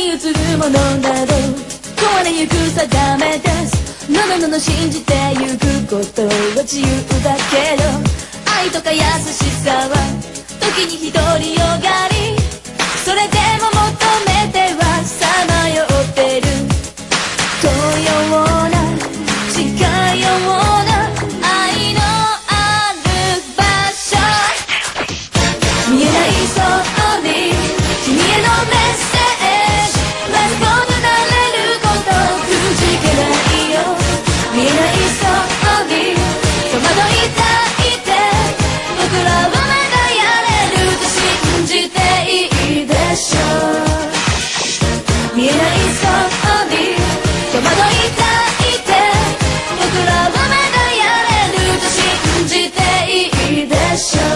に映るものなど壊れゆく定めです。なのなの信じてゆくことは自由だけど愛とか優しさは時に独りよがりそれでも求めてはさまよってる。東洋見えない戸惑いたいて僕らはまがやれると信じていいでしょう。